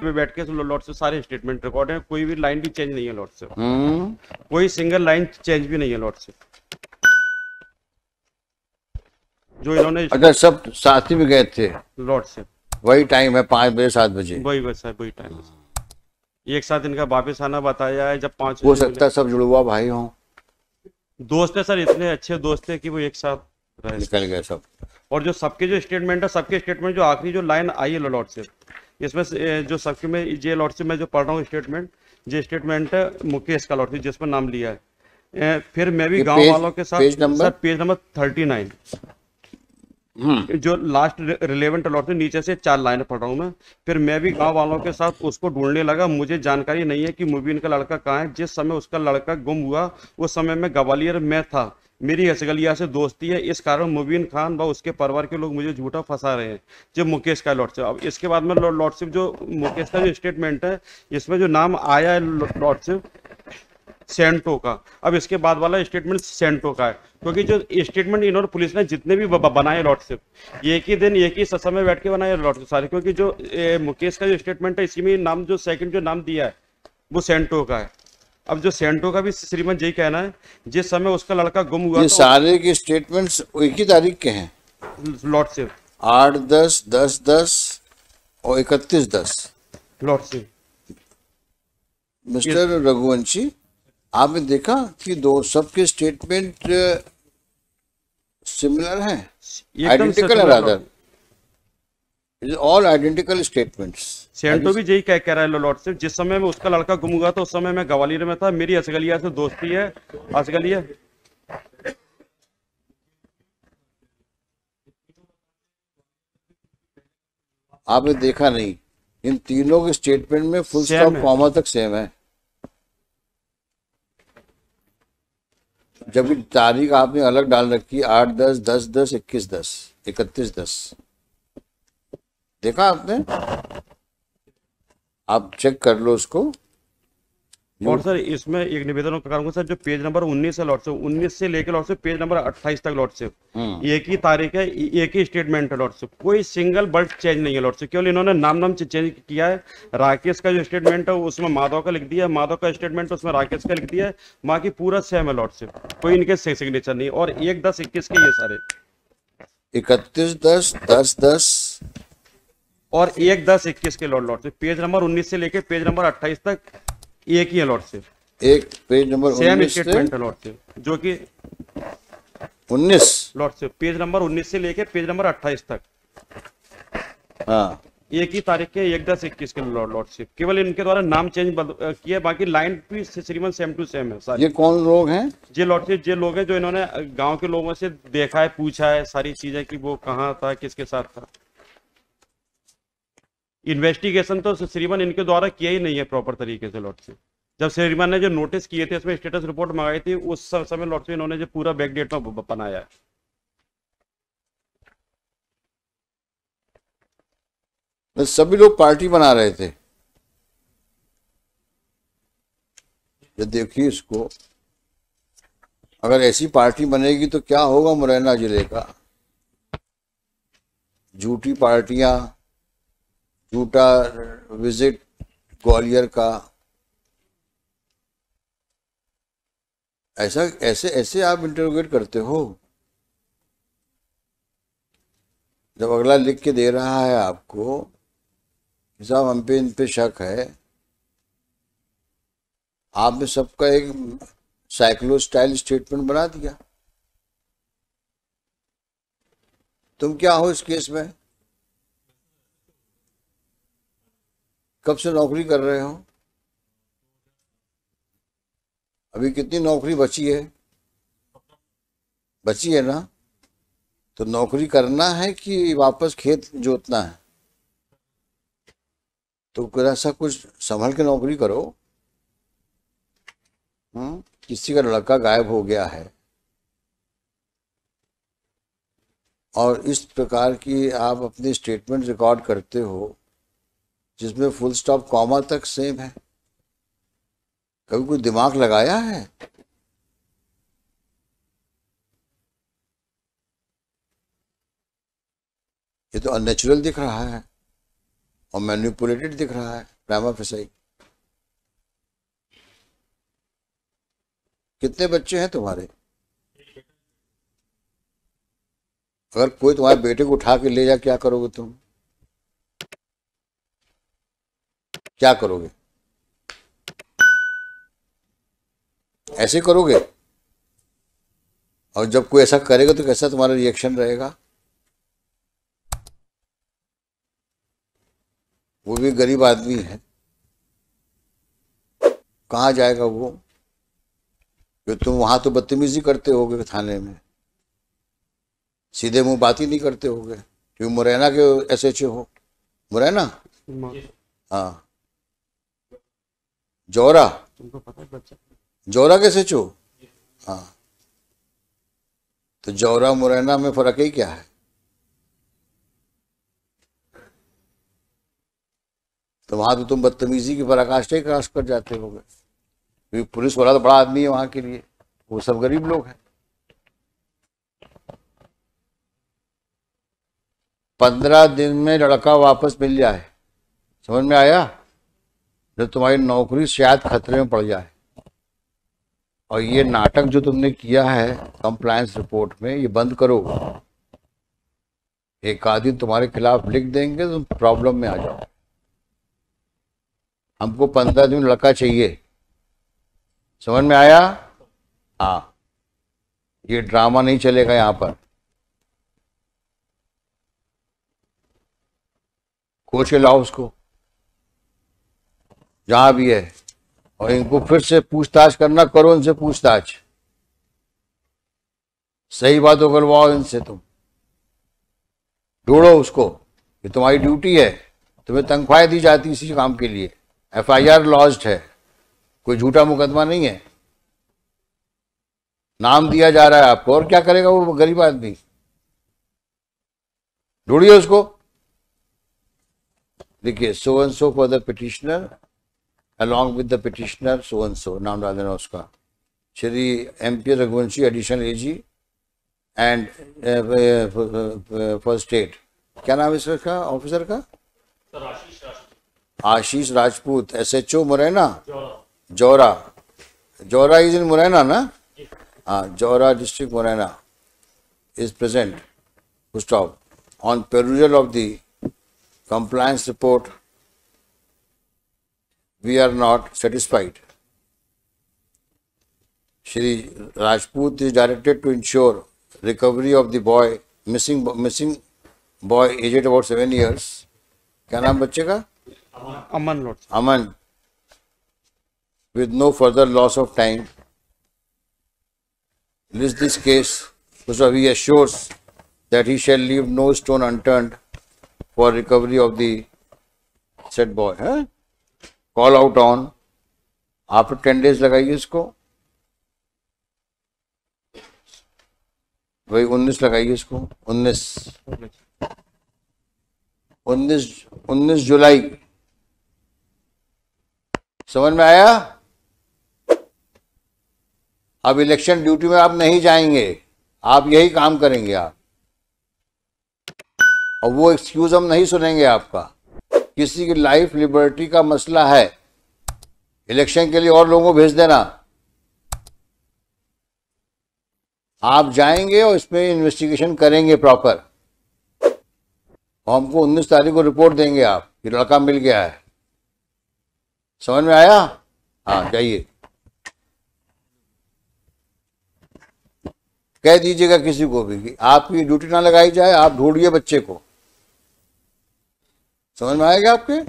पे बैठ के लॉट से सारे स्टेटमेंट रिकॉर्ड हैं कोई भी लाइन भी चेंज नहीं है लॉट से हम्म। कोई सिंगल लाइन चेंज भी नहीं है लॉट से जो इन्होंने अच्छा सब साथ ही में गए थे लॉट से वही टाइम है पाँच बजे सात बजे। वही बस है वही टाइम एक साथ इनका वापस आना बताया है जब पाँच हो सकता है सब जुड़वा भाई हों। दोस्त है सर इतने अच्छे दोस्त है कि वो एक साथ निकल गए सब। और जो सबके जो स्टेटमेंट है सबके स्टेटमेंट जो आखिरी जो लाइन आई है लॉट से इसमें जो सबके में जे लॉट से मैं जो पढ़ रहा हूँ स्टेटमेंट जे स्टेटमेंट मुकेश का लॉट से जिसमें नाम लिया है। फिर मैं भी गाँव वालों के साथ page number? Sir page number thirty nine. Hmm. जो लास्ट रिलेवेंट अलॉट से नीचे से चार लाइन पढ़ रहा हूँ मैं। फिर मैं भी गाँव वालों के साथ उसको ढूँढने लगा। मुझे जानकारी नहीं है कि मुबीन का लड़का कहाँ है। जिस समय उसका लड़का गुम हुआ उस समय मैं ग्वालियर में था। मेरी हसगलिया से दोस्ती है। इस कारण मुबीन खान व उसके परिवार के लोग मुझे झूठा फंसा रहे हैं जो मुकेश का लॉर्डशिप अब इसके बाद में लॉर्डशिप जो मुकेश का जो स्टेटमेंट है इसमें जो नाम आया है लॉर्डशिप सेंटो का। अब इसके बाद वाला स्टेटमेंट सेंटो का है क्योंकि जो स्टेटमेंट इन्होंने पुलिस ने जितने भी बनाए लॉर्डशिप एक ही दिन एक ही समय बैठ के बनाए लॉटशिप सारे क्योंकि जो ए, मुकेश का जो स्टेटमेंट है इसी में नाम जो सेकंड जो नाम दिया है वो सेंटो का है। अब जो सेंटो का भी श्रीमंत यही कहना है जिस समय उसका लड़का गुम हुआ ये था सारे के स्टेटमेंट्स एक ही तारीख के हैं। लॉटशिप आठ दस दस दस और इकतीस दस। लॉटशिप मिस्टर रघुवंशी आपने देखा कि दो सबके स्टेटमेंट सिमिलर हैं? आइडेंटिकल है रादर ऑल आइडेंटिकल स्टेटमेंट्स सेंटो भी यही कह कह रहा है लॉर्ड से जिस समय में उसका लड़का गुम हुआ था उस समय मैं ग्वालियर में था मेरी असगलिया से दोस्ती है असगलिया आपने देखा नहीं इन तीनों के स्टेटमेंट में फुल स्टॉप कॉमा तक सेम है। जबकि तारीख आपने अलग डाल रखी है आठ दस दस दस इक्कीस दस इकतीस दस। देखा आपने? आप चेक कर लो उसको। और सर इसमें एक निवेदन करूँगा सर जो पेज नंबर 19 है लॉट से 19 से लेकर लॉट से पेज नंबर 28 तक लॉट से। हम्म। एक ही तारीख है एक ही स्टेटमेंट है लॉट से। कोई सिंगल बल्ट चेंज नहीं है लॉट से। केवल इन्होंने नाम नाम चेंज किया है। राकेश का जो स्टेटमेंट है उसमें माधव का लिख दिया है। माधव का स्टेटमेंट उसमें राकेश का लिख दिया है। बाकी पूरा सेम है लॉट से। कोई इनके सिग्नेचर नहीं। और एक दस इक्कीस के ये सारे। इकतीस दस दस दस। और एक दस इक्कीस के लॉट लॉट से। पेज नंबर उन्नीस से लेके पेज नंबर अट्ठाईस तक एक ही है लॉट से। एक पेज नंबर सेम स्टेटमेंट है से जो कि उन्नीस। लॉट से। पेज नंबर उन्नीस से लेके पेज नंबर अट्ठाईस तक। हाँ। एक ही तारीख के एक दस इक्कीस के लॉर्ड लॉर्डशिप केवल इनके द्वारा नाम चेंज किया बाकी लाइन भी श्रीमन सेम टू सेम है सारी। ये कौन लोग हैं? जे लॉर्डशिप जे लोग हैं जो इन्होंने गाँव के लोगों से देखा है पूछा है सारी चीज़ें कि वो कहाँ था किसके साथ था। इन्वेस्टिगेशन तो श्रीमन इनके द्वारा किया ही नहीं है प्रॉपर तरीके से लॉर्डशिप जब श्रीमान ने जो नोटिस किए थे, उसमें स्टेटस रिपोर्ट मंगाई थी, उस समय लॉर्डशिप इन्होंने जो पूरा बैक डेट में बनाया। है तो सभी लोग पार्टी बना रहे थे। देखिए इसको। अगर ऐसी पार्टी बनेगी तो क्या होगा मुरैना ज़िले का? झूठी पार्टियाँ झूठा विज़िट ग्वालियर का। ऐसा, ऐसे ऐसे आप इंटरोगेट करते हो। जब अगला लिख के दे रहा है आपको साहब हम पे, इन पे शक है। आपने सबका एक साइक्लो स्टाइल स्टेटमेंट बना दिया। तुम क्या हो इस केस में? कब से नौकरी कर रहे हो? अभी कितनी नौकरी बची है? बची है ना? तो नौकरी करना है कि वापस खेत जोतना है? तो ऐसा कुछ संभल के नौकरी करो। हम्म किसी का लड़का गायब हो गया है। और इस प्रकार की आप अपनी स्टेटमेंट रिकॉर्ड करते हो। जिसमें फुल स्टॉप कॉमा तक सेम है। कभी कोई दिमाग लगाया है? ये तो अननेचुरल दिख रहा है और मैन्युपुलेटेड दिख रहा है प्रामा फिसाई। कितने बच्चे हैं तुम्हारे? अगर कोई तुम्हारे बेटे को उठा के ले जा, क्या करोगे तुम? क्या करोगे? ऐसे करोगे? और जब कोई ऐसा करेगा तो कैसा तुम्हारा रिएक्शन रहेगा? वो भी गरीब आदमी है। कहाँ जाएगा वो? कि तुम वहाँ तो बदतमीजी करते होगे थाने में। सीधे मुँह बात ही नहीं करते होगे। क्योंकि मुरैना के एस एच हो मुरैना। हाँ। जौरा? तुमको पता है बच्चा? जौरा के एस हो। हाँ तो जौरा मुरैना में फ़र्क ही क्या है? तो वहाँ तो तुम बदतमीजी की पराकाष्ठा ही क्रॉस कर जाते होगे। क्योंकि पुलिस वाला तो बड़ा आदमी है वहाँ के लिए। वो सब गरीब लोग हैं। पंद्रह दिन में लड़का वापस मिल जाए। समझ में आया? जब तुम्हारी नौकरी शायद खतरे में पड़ जाए। और ये नाटक जो तुमने किया है कंप्लायंस रिपोर्ट में, ये बंद करो। एक आदमी तुम्हारे खिलाफ लिख देंगे, तुम प्रॉब्लम में आ जाओ। हमको पंद्रह दिन लड़का चाहिए। समझ में आया? हाँ। ये ड्रामा नहीं चलेगा यहाँ पर। खोज के लाओ उसको। जहाँ भी है। और इनको फिर से पूछताछ करना, करो इनसे पूछताछ। सही बात करवाओ इनसे तुम। ढूंढो उसको ये तुम्हारी ड्यूटी है, तुम्हें तनख्वाहें दी जाती इसी काम के लिए। एफ़ आई आर लॉज्ड है, कोई झूठा मुकदमा नहीं है। नाम दिया जा रहा है आपको, और क्या करेगा वो गरीब आदमी? ढूंढिए उसको। देखिए, so and so for the petitioner along with the petitioner so and so नाम डाल देना उसका Shri M P Raghuvanshi additional AG and for state क्या नाम है इसका ऑफिसर का? Ashish Rajput. S H O Morena? Jaura. Jaura. Is in Morena ना? हाँ Jaura district Morena is present full stop. On perusal of the compliance report we are not satisfied shri rajput is directed to ensure recovery of the boy missing missing boy aged about 7 years क्या नाम बच्चे का Aman Lord Aman, with no further loss of time, list this case so he assures that he shall leave no stone unturned for recovery of the said boy. Huh? Call out on after 10 days लगाइए इसको। वही 19 लगाइए इसको। 19 19 19 जुलाई। समझ में आया? अब election duty में आप नहीं जाएँगे। आप यही काम करेंगे आप। और वो एक्सक्यूज हम नहीं सुनेंगे आपका। किसी की लाइफ लिबर्टी का मसला है। इलेक्शन के लिए और लोगों को भेज देना। आप जाएँगे और इसमें इन्वेस्टिगेशन करेंगे प्रॉपर और हमको 19 तारीख को रिपोर्ट देंगे आप, कि लड़का मिल गया है। समझ में आया? हाँ जाइए। कह दीजिएगा किसी को भी कि आपकी ड्यूटी ना लगाई जाए, आप ढूंढिए बच्चे को। समझ में आएगा आपके?